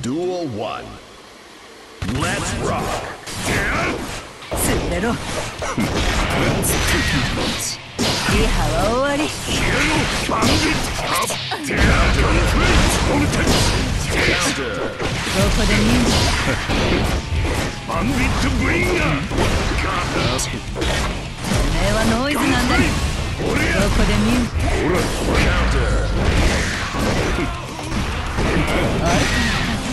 Duel 1. Let's rock. 潰れろリハは終わりバンビットテアガンフレイオルテッ Counter. どこで見るバンビットブリンガーおめえはノイズなんだど俺やこで見る Counter.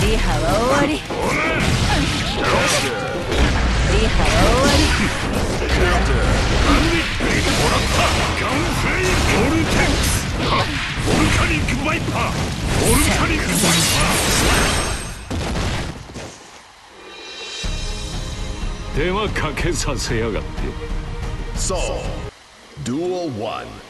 リハは終わり Counter. リハックスはボルカニックバイパーボルカニックバイ手間かけさせやがって Soul. Duel 1.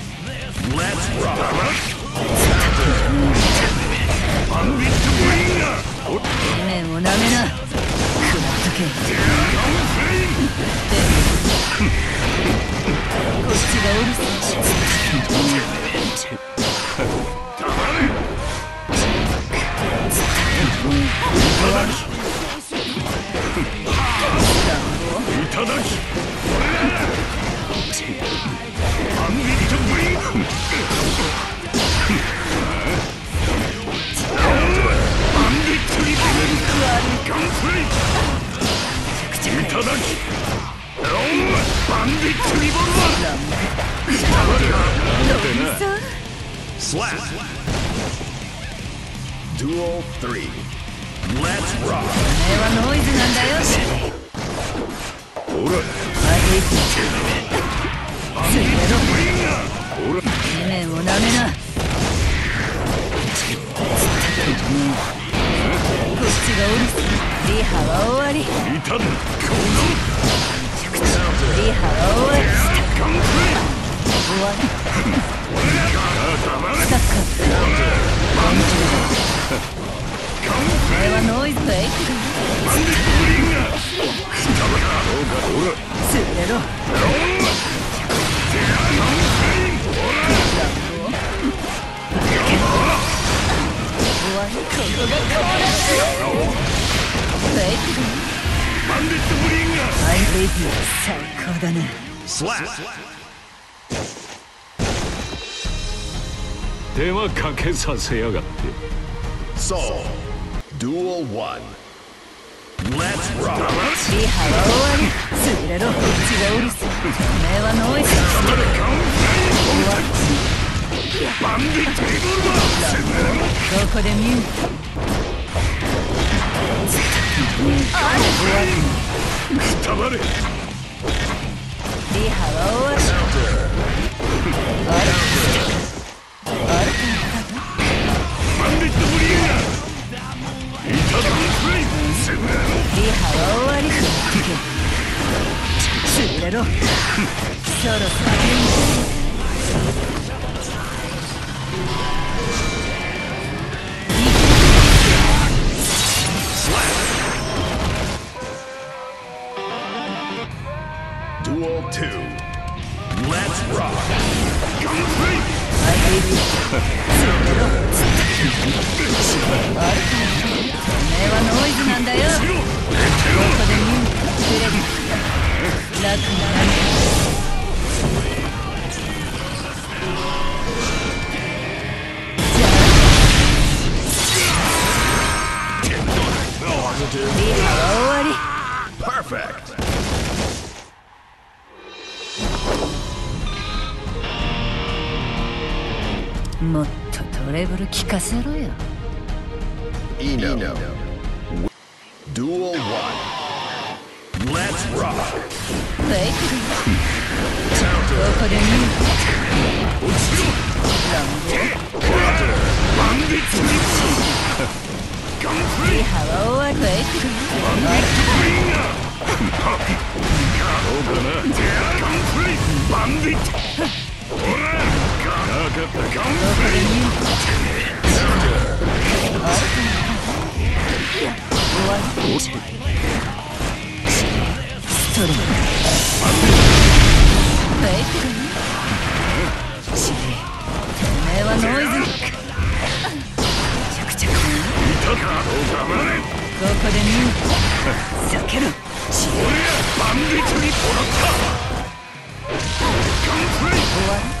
Let's rock. Slap. Duel 3. Let's rock. お前はノイズなんだよ。ほら。あげいバンビットブリンガーほら地面を舐めな。こっちがうるリハは終わり。いただ。こリハは終わり終わり黙れスタッカーガンおフレイ前はノイズとエイクバンビットブリンガーダメだほら潰れろ終わりここがこうなるフェイクバンビットブリンガーアイベイビー最高だね手間かけさせやがって Soul. Duel 1. Let's rock. リハは終わり潰れろこっちがうるさいお前はノイズガンフレイバンビットリボルバーどこで見るくたばれリハは終わりは終わり潰れろそろそろ Duel 2. Let's rock. ガンはノイズなんだよ。でれならねリは終わりもっとトレブル聞かせろよ。Eno. Eno. Duel 1. Let's rock! Thank you. Counter. Counter. Complete. Hello, I think. Bandit. Complete. Bandit. Complete. 終わり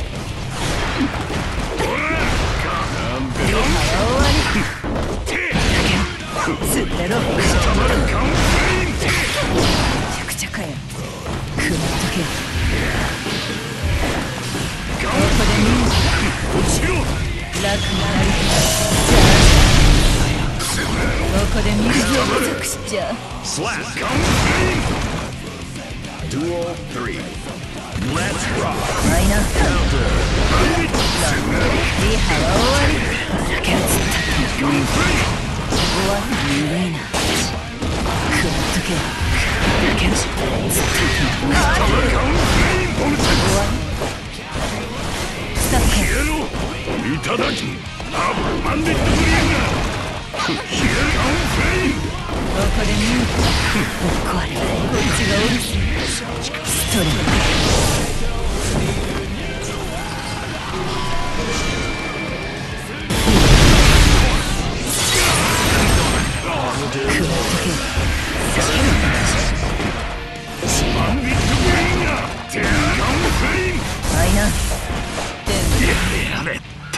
叩きアブマンデットグリーンれこがおるストレッィアンフェインァイナ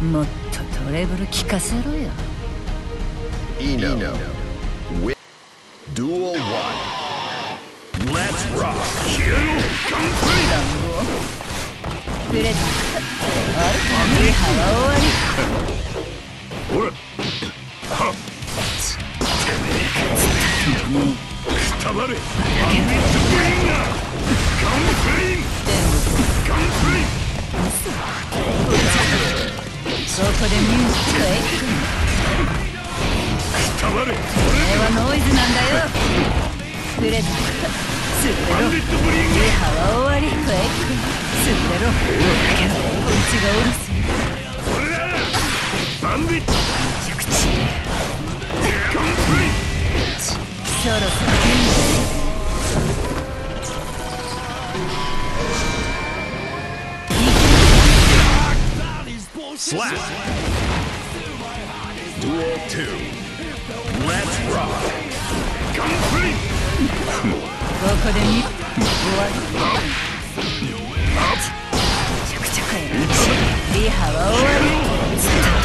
もっとトレブル聞かせろよ Eno. Wi- Duel 1. Let's rock. プレゼントあるかリハは終わりほらはってめえくたばれアンビットブリンガーガンフレイムガンフレイムそこでミュージックエッグくたばれこれはノイズなんだよプレロアンビットブリハは終わりエッグスレロこっちがうるせえガー俺ら バンビット着地ガンフレイムそろそろいい Slap. Duel 2. Let's rock. ガンフレイムここで見終わりちゃくちゃかよリハは終わり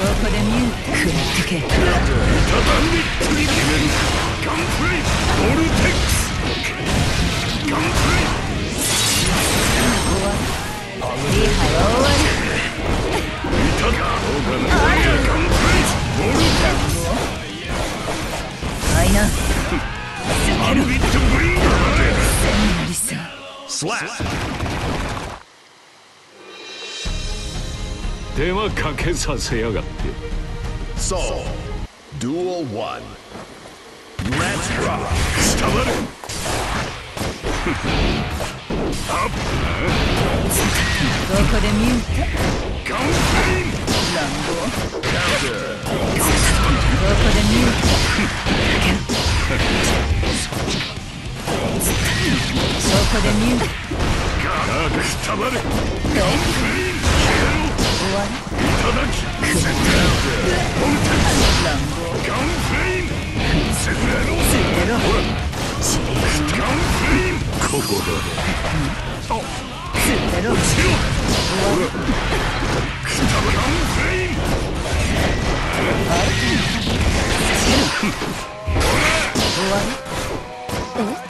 こでミュー食らっとけ。タバンディットリボルガンフレイムボルテックスガンフレイリハは終わいたかガンフレイムボルテックスマイナバンディットブリンガー無理そう Slap. 手間かけさせやがって So. Duel 1. Let's rock. 下まれここでミュートガンフレイム乱暴 Counter. ここでミュートここでミュートガクただきセンターボルテックス乱暴ガンフレイムセフレロついてろ司令ガンえ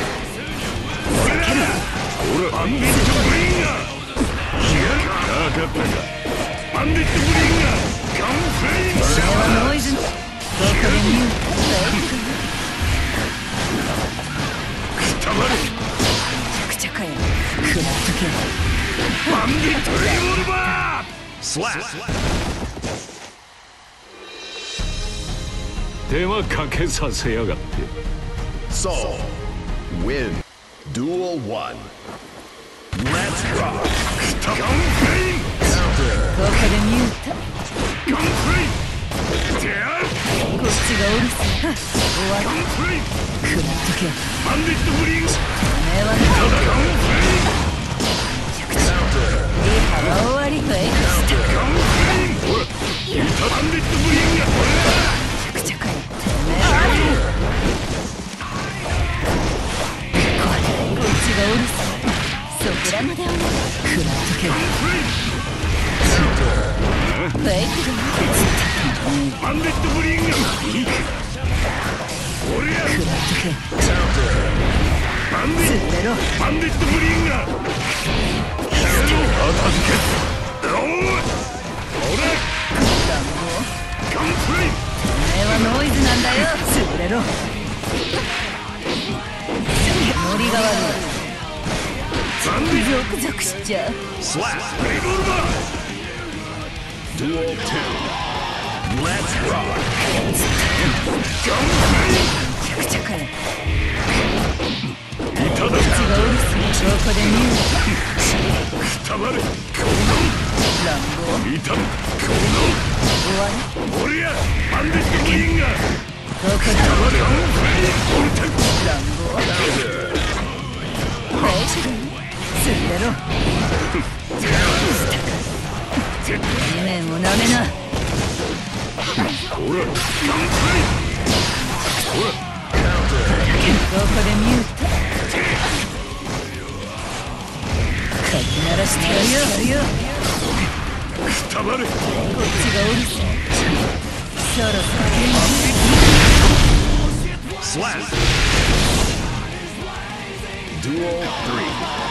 ほらバンディットブリンガーかかったかバンディットブリンガーガンフレイムえお前はノイズどこでミュートたまるめちゃくちゃかよ食らっとけバンディットレボルバ Slap. 手間かけさせやがって So, win. Duel 1. Let's rock. ーガンフレイムどこでミューガンフレイムてやトこっちがうるせえ終わりガンフレイム食らっとけバンディットブリンガーお前はただガンフレイムリハは終わりフェイクしたガンフレイムほらいたバンディットブリンガーほらめちゃくちゃかよてめえはれこっちがうる。せえそこらまでお前食らっとけフェイクだバンデットブリンガー俺や食らっとけバンデッ潰れろトバンデットブリンガー片付けおい俺ガンフレイお前はノイズなんだよ潰れろノリが悪いゾクゾクしちゃう。Slap. トレボルバ Duel 2. Let's rock. ガンフめちゃくちゃかよレイムいただく血がうるせえどこでミューたまる乱暴いただく終わり俺やバンディットブリンガーどこでたまるガンフレイム俺た乱暴地面をめな。こで鳴らしてやるよ。くたばれこっちがおるさそろそろスラッシュ Dual 3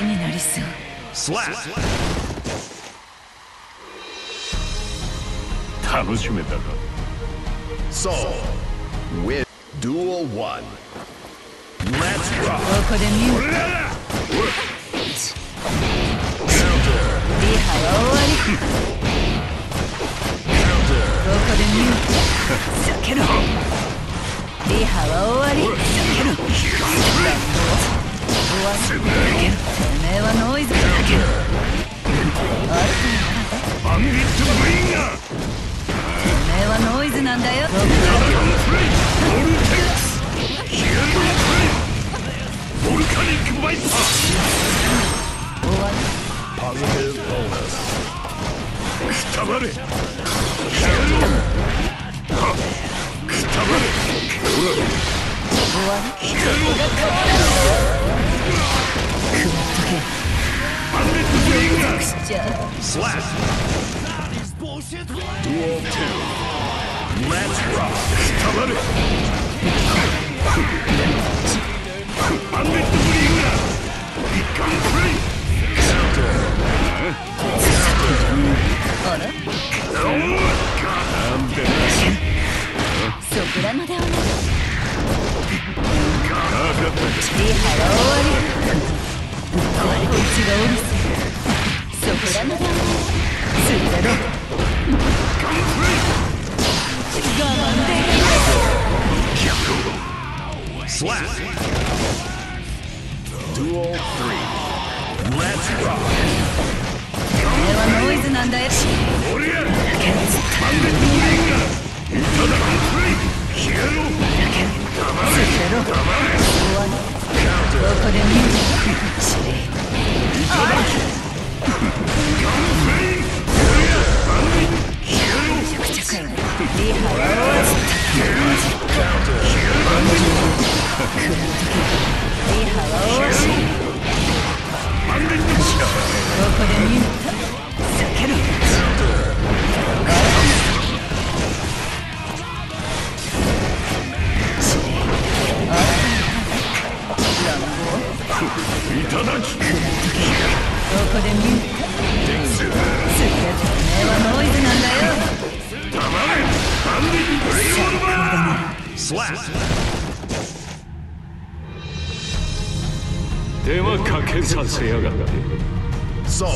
癖になりそう.楽しめたか So, win. Duel 1. Let's rock. どこでミュート俺らだリハは終わりどこでミュート避けろリハは終わり避けろわりてめえはノイズ避けろあるバンディットブリンガーてめえはノイズなんだよどこガンフレイボルテックス消えるガンフレイボルカニックマイパー終わり Positive bonus. くたばれ消えろはくたばれ終わり消えろバンディットブリンガーしちゃう Slap. Duel 2. Let's rock. たまれバンディットブリンガーガンフレイあらおーなんでそこらまでお願いリハは終わりこいついたろ我慢できない Slap. Duel 3. Let's rock. これはノイズなんだよ俺やマンデットリンガーいただ消えろ黙れ黙れ終わりどこで見る指令いただくちゃかよリハは終わりリハは終わりマンデットどこで見るいただきどこではノイズなんだよ黙れマンデットレイオルバー Slap. 手間かけさせやがってそう